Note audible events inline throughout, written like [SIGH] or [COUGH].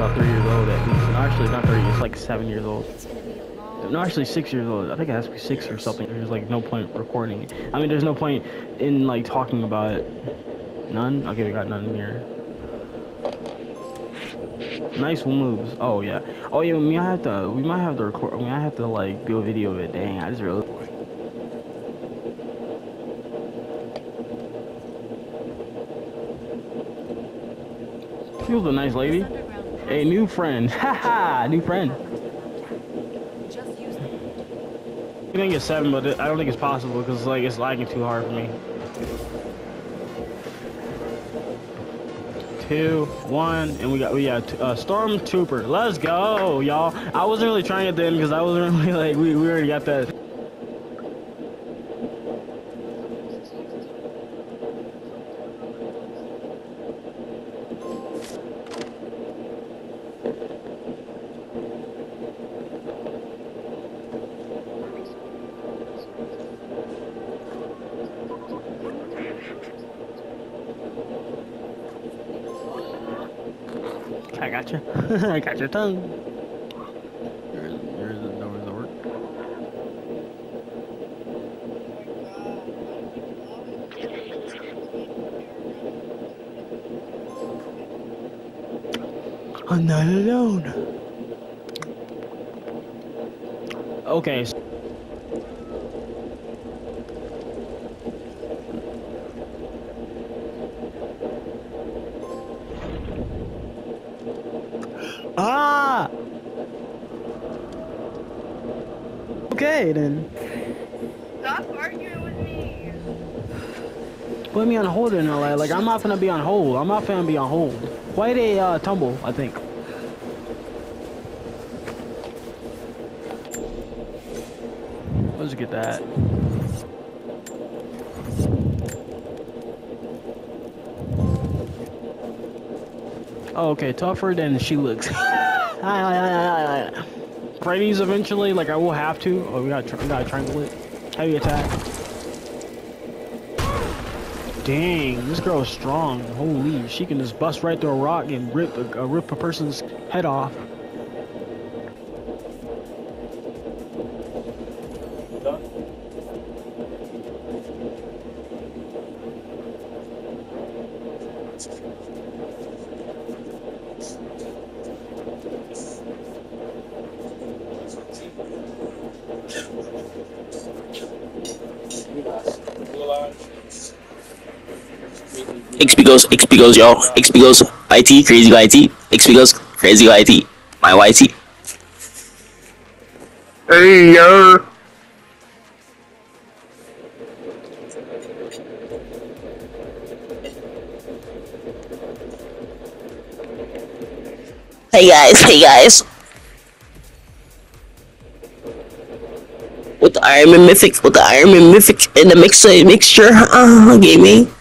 about three years old at least. No, actually, not three. It's like seven years old. No, actually six years old. I think it has to be six or something. There's like no point recording it. I mean, there's no point in like talking about it. None. Okay, we got none here. Nice moves. Oh yeah. Oh yeah. We might have to. We might have to record. We might have to like do a video of it. Dang, I just really. She was a nice lady. A new friend. [LAUGHS] Haha, new friend. I think it's seven, but I don't think it's possible because like it's lagging too hard for me. Two, one, and we got we got uh, stormtrooper. Let's go, y'all. I wasn't really trying at the end because I wasn't [LAUGHS] really like we we already got that. I got you. [LAUGHS] I got your tongue. Where's, where's the no resort? I'm not alone. Okay. s- Okay then. Stop arguing with me. Put me on hold in LA. Like I'm not gonna be on hold. I'm not gonna be on hold. Why they uh tumble, I think. Let's get that. Oh, okay, tougher than she looks. [LAUGHS] [LAUGHS] Freddy's eventually, like I will have to. Oh, we got we got to triangle it. Heavy attack. Dang, this girl is strong. Holy, she can just bust right through a rock and rip a, uh, rip a person's head off. XP goes, XP goes, yo. XP goes, YT, crazy guy YT. XP goes, crazy guy YT. My YT. Hey, yo. Hey guys, hey guys. With the Iron Man Mythic, with the Iron Man Mythic in the mixer, mixture, uh, gaming.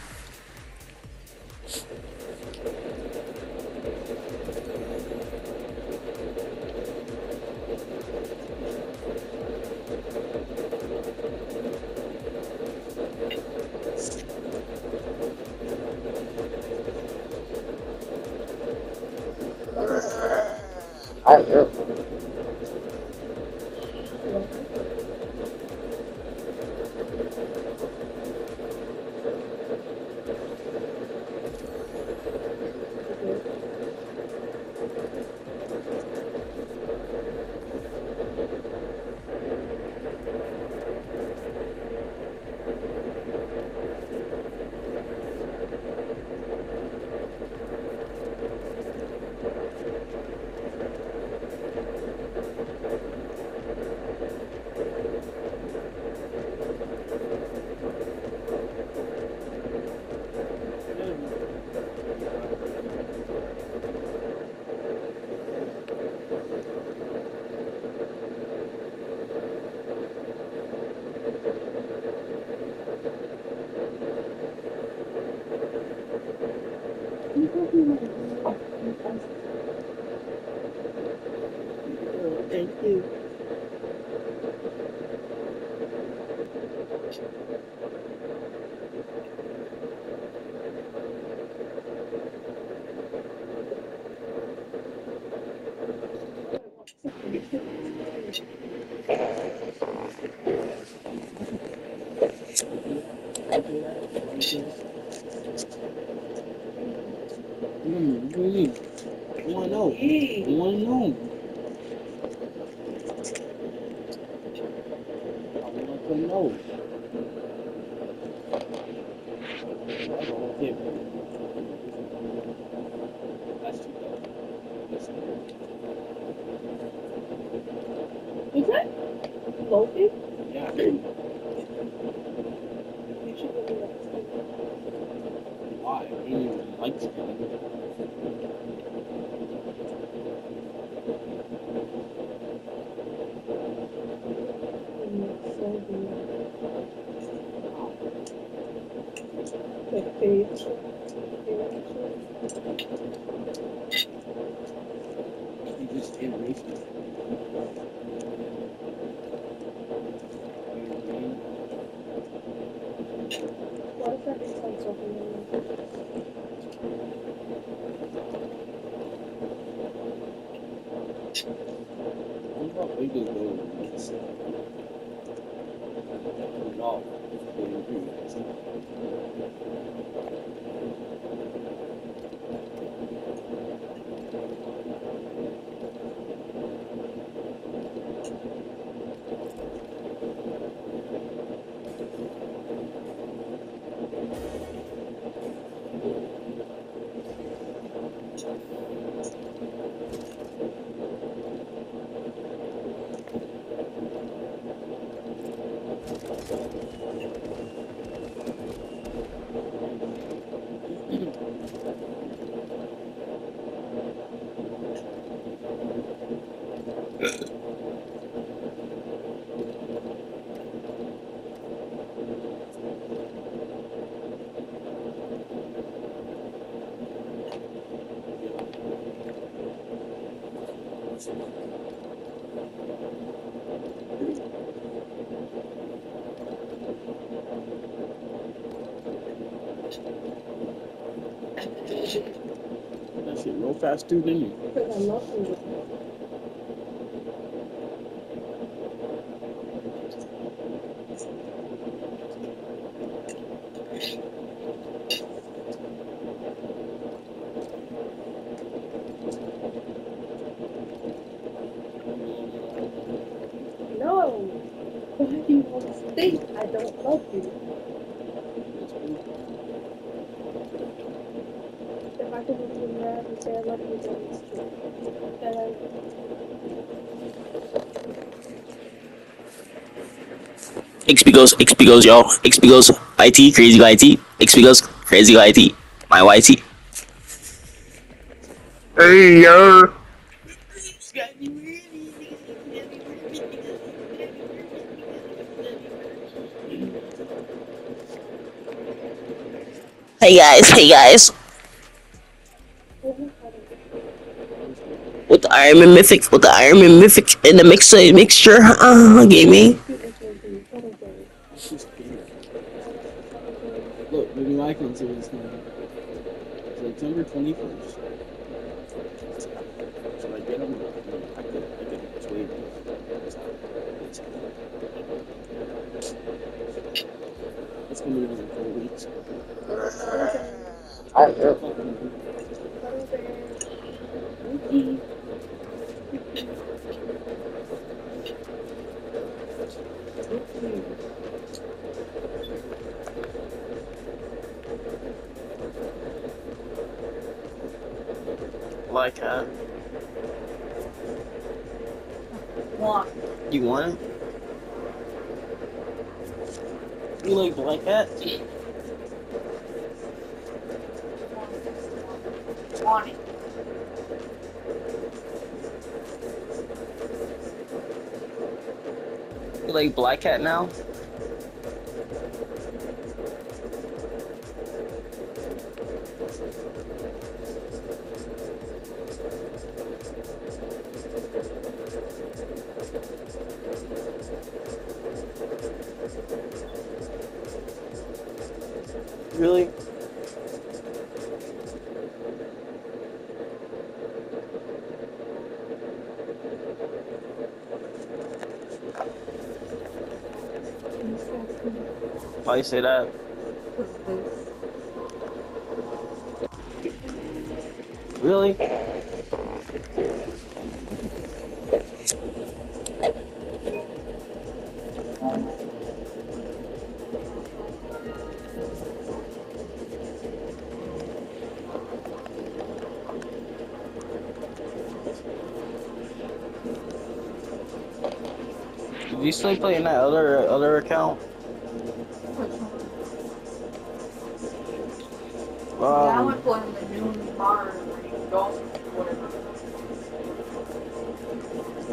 1 0. 1 0. I want to know. What if that becomes something? What about big goals? No. That shit real fast too, didn't you? Because I love you. No! Why do you want to think I don't love you? If I could look you in the eye and say I love you, then it's true. Then I XP goes, XP goes, y'all. XP goes, IT, crazy guy IT. XP goes, crazy guy IT. My YT. Hey, yo. Hey guys, hey guys. With the Iron Man Mythic, with the Iron Man Mythic in the mix mixture, uh, gaming. She's scared. Look, maybe I can see this now. September 21st. Should I get them? I could, I could persuade. It's gonna be in four weeks. Like uh, that. want. You want it? You like Black Cat? Like Black Cat now? Really? slice it up. Really? Do you still play in that other other account? I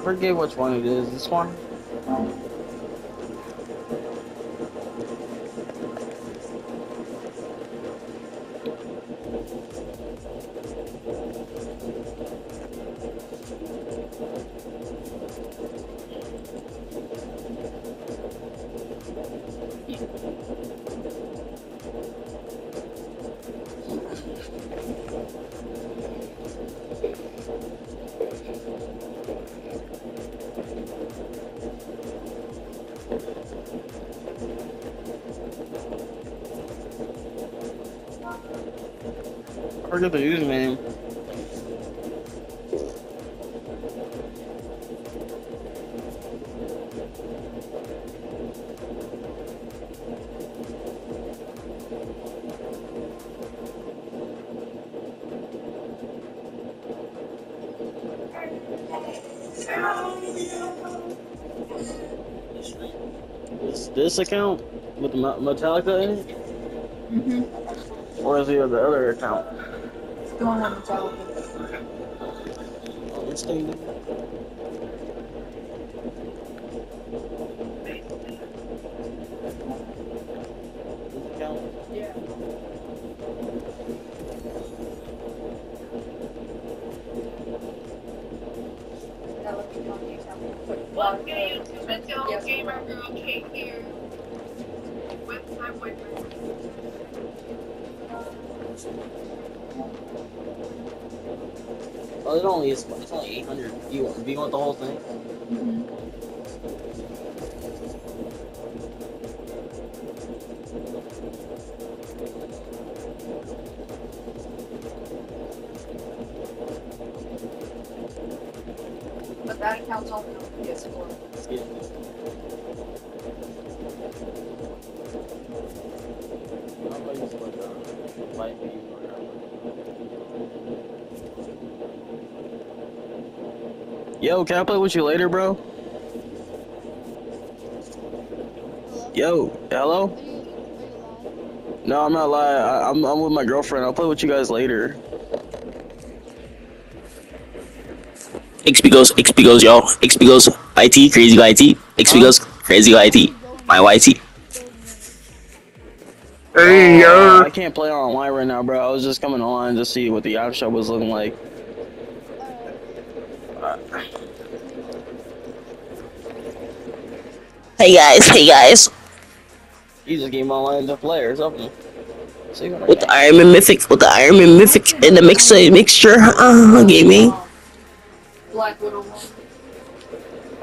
forget which one it is. This one? I this account with the Metallica in it? Mm-hmm. Or is it the other account? The one with telephone. Oh, this thing. Oh, it only is. It's only 800. Do you want? The whole thing? But that account's only on PS4. Yeah. Yo, can I play with you later, bro? Yo, hello? Are you, are you? No, I'm not lying. I, I'm, I'm with my girlfriend. I'll play with you guys later. XP goes, XP goes, y'all. XP goes, IT, crazy guy IT. XP goes, crazy guy IT. My YT. Hey, yo. I can't play online right now, bro. I was just coming on to see what the app shop was looking like. Alright. Uh, Hey guys, hey guys. you just came online to play or something. See what I With the? Iron Man Mythic, with the Iron Man Mythic in the mix mixture, uh, gaming. Um, Black Widow.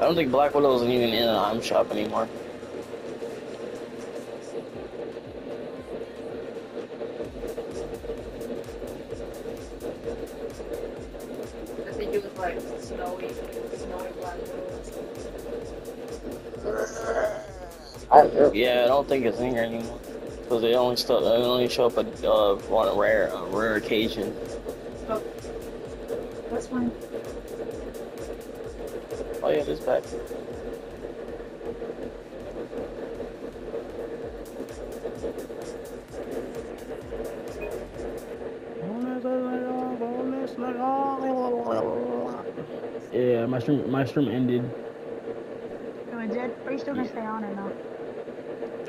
I don't think Black Widow isn't even in an item shop anymore. Widow. Yeah, I don't think it's in here anymore. Because they only still they only show up at, uh, on a rare a rare occasion. That's fine. Oh yeah, this back. Yeah, my stream my stream ended. Oh, it did? Are you still gonna stay on or no?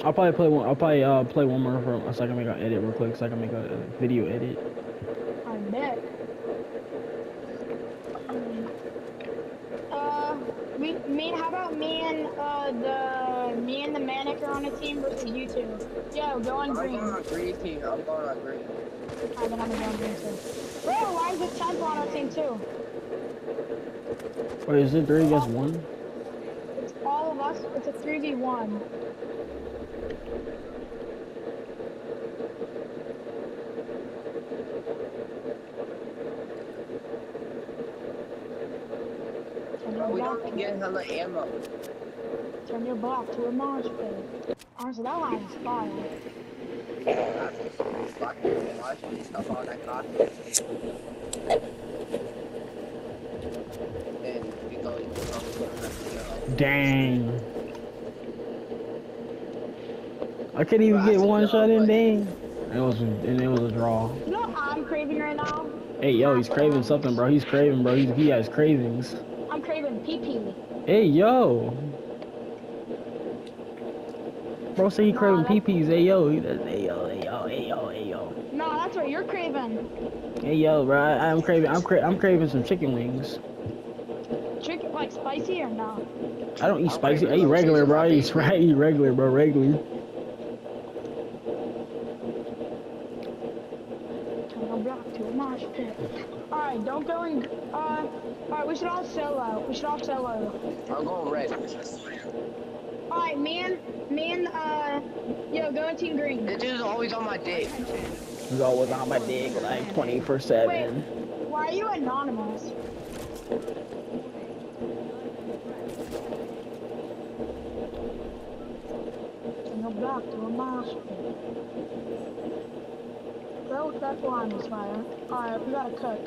I'll probably play one. I'll probably uh play one more for so I can make an edit real quick, so I can make a, a video edit. I bet. Uh, me, me, how about me and uh the me and the manic are on a team versus you two? Yo, go on green. I'm green. going on green team. I'm going on green. I've been having on green too. Bro, why is this temple on our team too? Wait, is it three against one? It's all of us. It's a three v one. Turn your We don't get hella ammo. turn your back to a mosh pit. Honestly, that line is fire. Fuck you, watch me stuff on that costume. And we go into something. Dang. I couldn't even get one shot in. Dang. It was and it was a draw. You know what I'm craving right now? Hey yo, he's craving something, bro. He's craving, bro. He's, he has cravings. I'm craving pee pee. Hey yo. Bro, say he Nah, craving that- peepees. Hey yo, he does. Hey yo, hey yo, hey yo, hey yo. No, that's what you're craving. Hey yo, bro. I, I'm craving. I'm cra- I'm craving some chicken wings. Chicken, like spicy or no? I don't eat I'm spicy. I eat regular, bro. I eat, I eat regular, bro. Regular. Turn the block to a mosh pit. Alright, don't go in. Uh, alright, we should all solo. We should all solo. I'm going red. Alright, man, man, uh, yo, go in team green. This dude's always on my dick. He's always on my dick like 24 seven. Why are you anonymous? Turn the block to a mosh pit. Go with that line is fire. Alright, we gotta cook.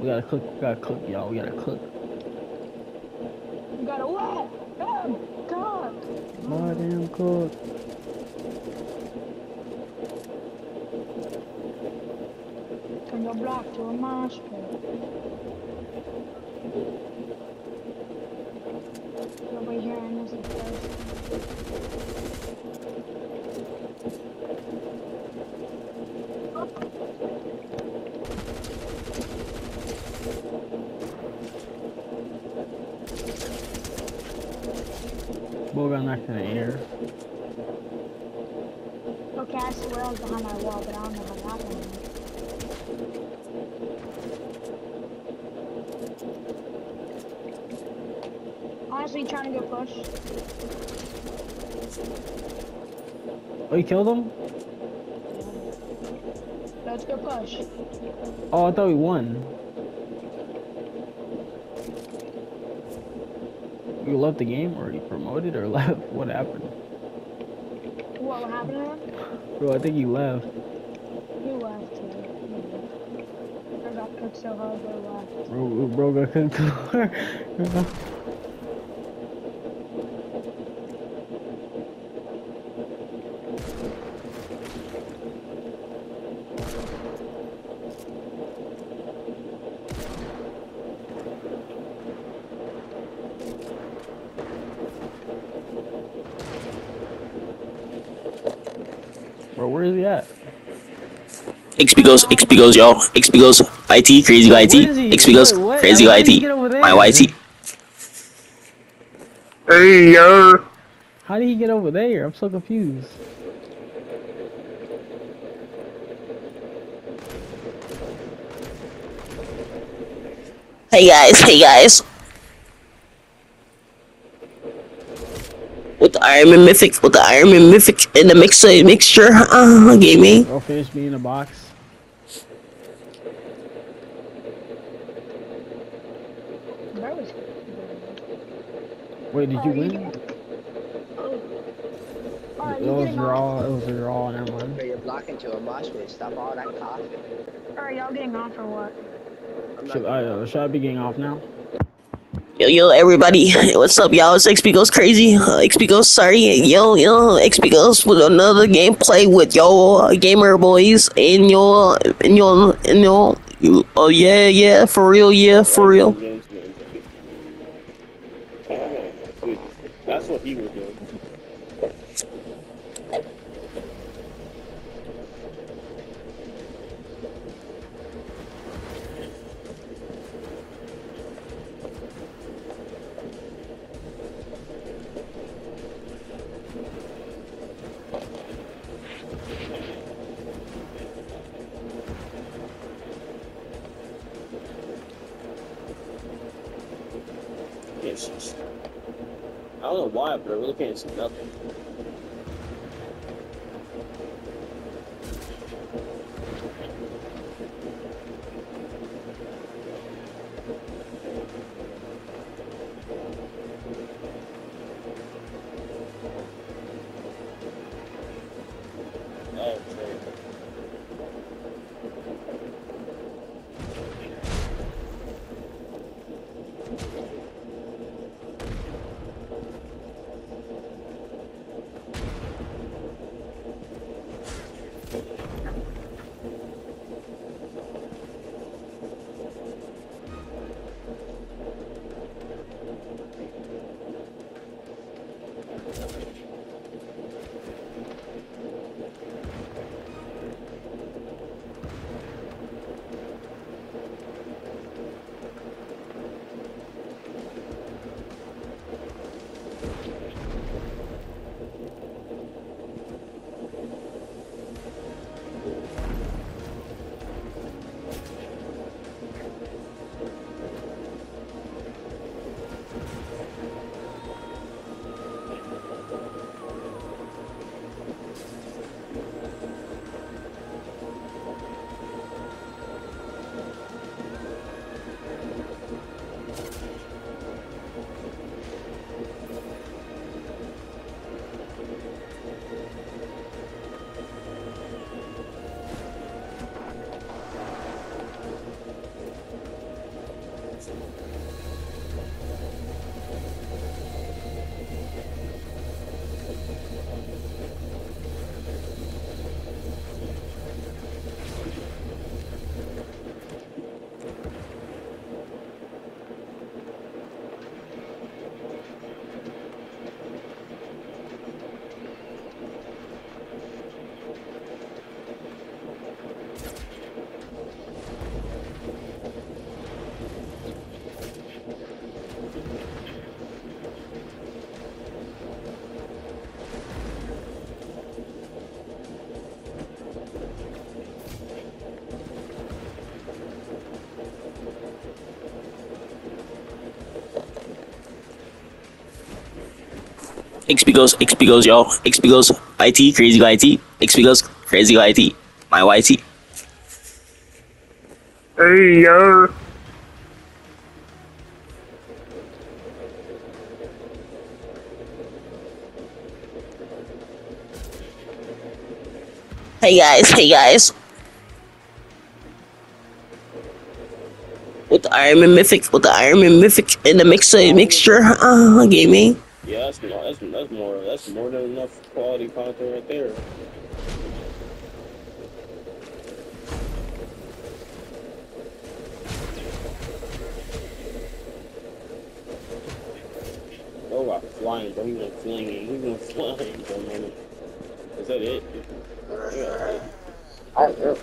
We gotta cook. We gotta cook, y'all. We gotta cook. We gotta what? Oh, God. Oh damn cook. Turn the block to a mosh pit. Nobody hearing this is good. Got knocked in the air. Okay, I swear I was behind my wall, but I don't know how that one. Honestly, trying to go push. Oh, you killed him? Let's go push. Oh, I thought we won. You left the game, or you promoted, or [LAUGHS] left? What happened? What happened to him? Bro, I think you left. You left. too. I got cooked so hard, he left. Bro, bro got cooked. Bro, where is he at? XP goes, XP goes, y'all. XP goes, IT, crazy guy IT. Where is? XP goes, Wait, crazy How guy IT. get over there? My YT. Hey, yo. How did he get over there? I'm so confused. Hey guys, hey guys. With the Iron Man Mythic, with the Iron Man Mythic in the mixer, mixture, uh, gaming. Bro, finish me in the box. Wait, did you win? Alright, It you was getting off? raw. It was a raw. Never mind. But you're blocking to a mosh pit. Stop all that coughing. Alright, y'all getting off or what? Should I, uh, should I be getting off now? Yo, yo, everybody, [LAUGHS] what's up, y'all? It's XP Goes Crazy. Uh, XP Goes, sorry. Yo, yo, XP Goes with another gameplay with yo uh, gamer boys and your, and your, and your, you- oh yeah, yeah, for real, yeah, for real. Don't know why, but I really can't see nothing. XP goes, XP goes, yo. XP goes, YT, crazy guy IT. Goes, crazy guy IT. My YT. Hey yo. Hey guys, hey guys. With the Iron Man Mythic, with the Iron Man Mythic in the mixer, mixture, uh, gaming. Yeah, that's more. That's, that's more. That's more than enough quality content right there. Oh, wow, flying, bro. He went flying. He went flying, bro, man. Is that it? Yeah. I uh, don't know.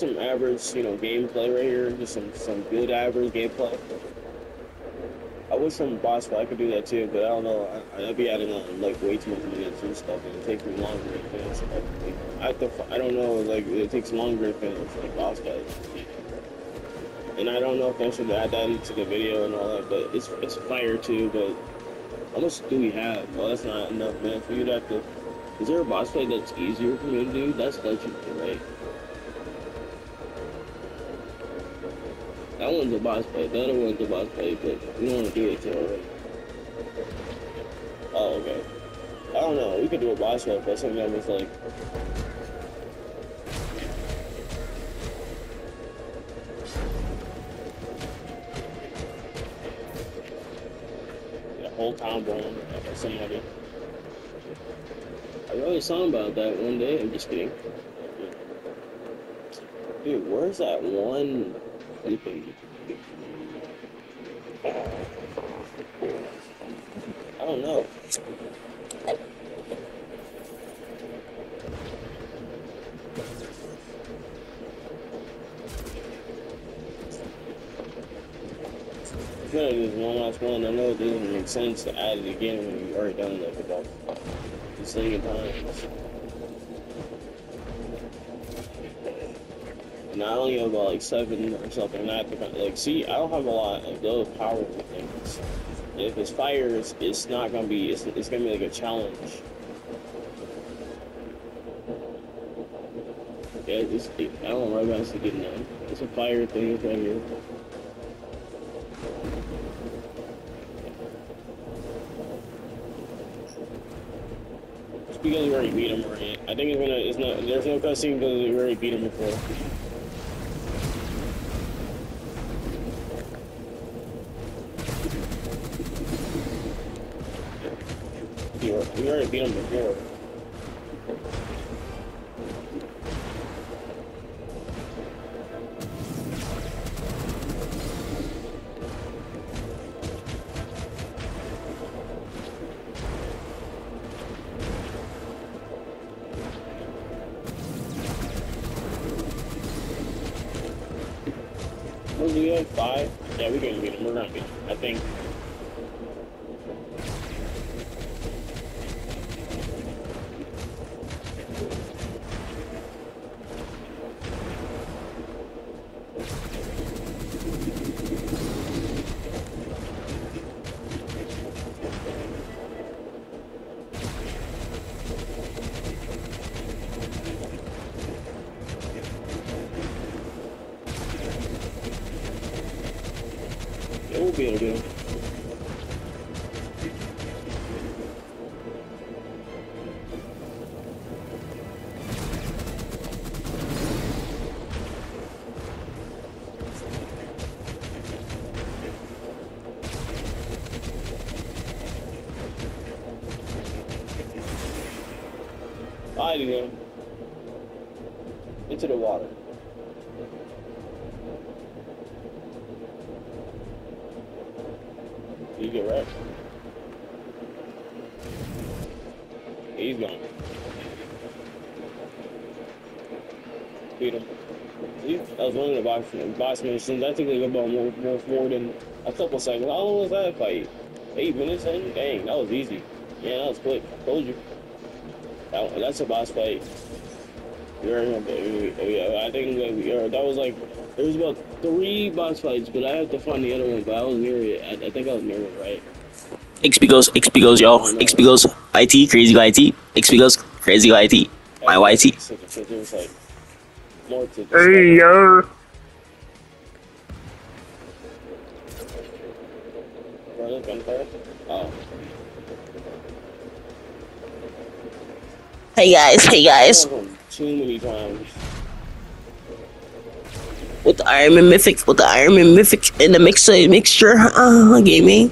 Some average, you know, gameplay right here. Just some some good average gameplay. I wish from boss fight I could do that too, but I don't know. I, I'd be adding on like way too much minutes and stuff, and it takes me longer to finish. Like, I have to, I don't know. Like it takes longer to finish like boss fights. And I don't know if I should add that into the video and all that, but it's it's fire too. But how much do we have? Well, that's not enough, man. For you to have to. Is there a boss fight that's easier for me to do? That's legendary, right? That one's a boss fight. The other one's a boss fight, but we don't want to do it till. Oh, okay. I don't know. We could do a boss fight, but something that was like. The whole town blown by somebody. I wrote a song about that one day. I'm just kidding. Dude, where's that one? I don't know. I feel like there's one last one. I know it doesn't make sense to add it again when you've already done it about a zillion times. And I only have about like seven or something. And I have to like see. I don't have a lot of those powerful things. If it's fire, it's, not gonna be. It's, it's gonna be like a challenge. Yeah, it's, it, I don't know where else to get none. It's a fire thing right here. Because we already beat him already. I think it's gonna. It's not. There's no cutscene because we already beat him before. Beat him before. Five? Yeah, we're gonna beat him. We're gonna beat him. I think. Into the water. You get wrecked. He's gone. Beat him. That was one of the box, box missions. I think they go about more, more, more than a couple seconds. How long was that fight? Eight minutes in? Dang, that was easy. Yeah, that was quick. Told you. That, that's a boss fight. You remember? Oh, yeah, I think like, yeah, uh, that was like there was about three boss fights, but I have to find the other one. But I was near it. I, I think I was near it, right? XP goes, XP goes, y'all. XP goes, IT, crazy guy IT. XP goes, crazy guy IT. My YT. So, so there was like more to this. Hey yo. Running gunfire? Oh. Hey guys, hey guys. Too many times. With the Iron Man Mythic, with the Iron Man Mythic in the mixer mixture, uh, gaming.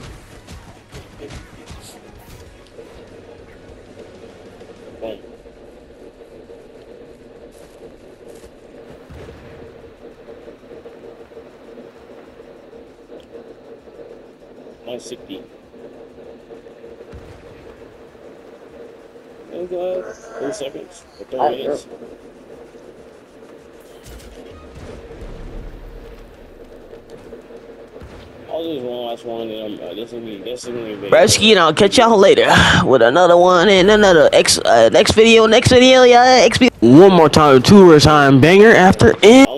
Bresky, and I'll catch y'all later [SIGHS] with another one and another X, uh, next video, next video, yeah, XP. One more time, two more time, banger after. I'll